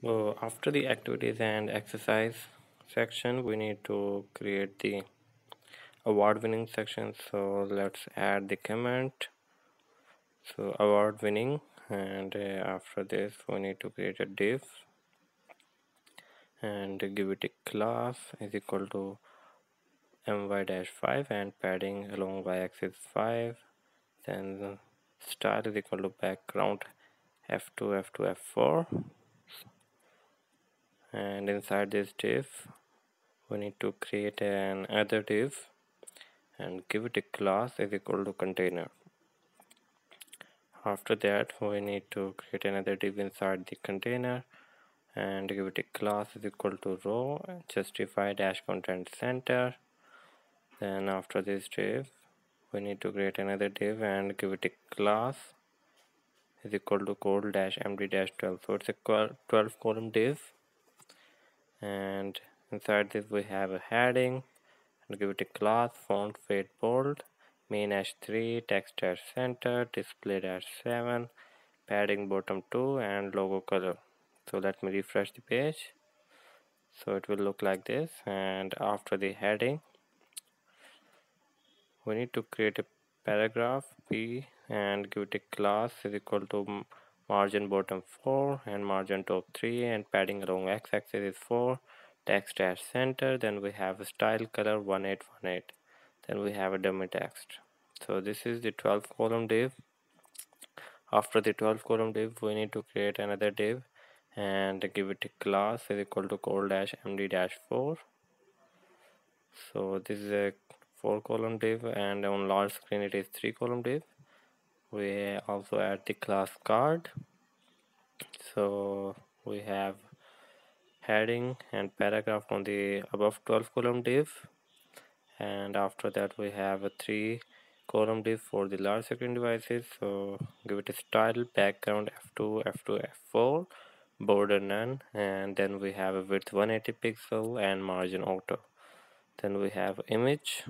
So after the activities and exercise section, we need to create the award winning section. So let's add the comment. So award winning and uh, after this we need to create a div and give it a class is equal to my-5 and padding along y-axis 5 then style is equal to background f2 f2 f4 and inside this div we need to create an other div and give it a class is equal to container. After that we need to create another div inside the container and give it a class is equal to row justify dash content center. Then after this div we need to create another div and give it a class is equal to code dash md dash 12 so it's a 12 column div and inside this we have a heading. And give it a class font weight bold. Main dash 3 text dash center display dash 7 padding bottom 2 and logo color. So let me refresh the page. So it will look like this. And after the heading we need to create a paragraph p and give it a class is equal to margin bottom 4 and margin top 3 and padding along x-axis is 4 text dash center. Then we have a style color 1818 then we have a dummy text. So this is the 12 column div. After the 12 column div we need to create another div and give it a class is equal to col dash md dash 4 so this is a 4 column div and on large screen it is 3 column div we also add the class card. So we have heading and paragraph on the above 12 column div. And after that we have a 3 column div for the large screen devices. So give it a style background f2 f2 f4 border none. And then we have a width 180 pixel and margin auto. Then we have image.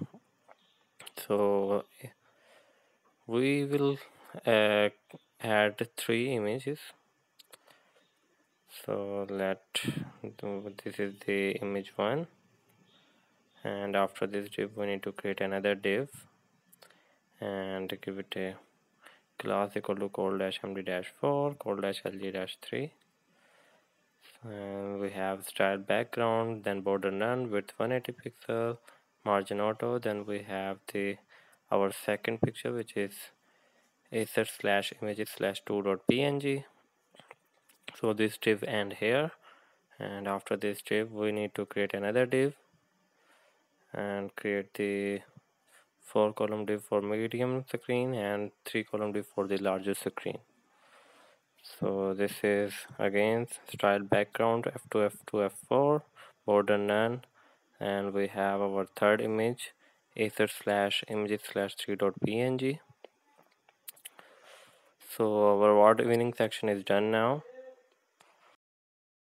So we will uh, add three images. So let this is the image one. And after this div we need to create another div. And give it a class equal to col dash md dash 4 col dash lg dash 3 and we have style background then border none width 180 pixel margin auto then we have the our second picture which is asset slash images slash 2.png so this div end here and after this div we need to create another div and create the four column div for medium screen and three column div for the larger screen. So this is again style background f2 f2 f4 border none and we have our third image asset slash images slash 3.png so our award winning section is done now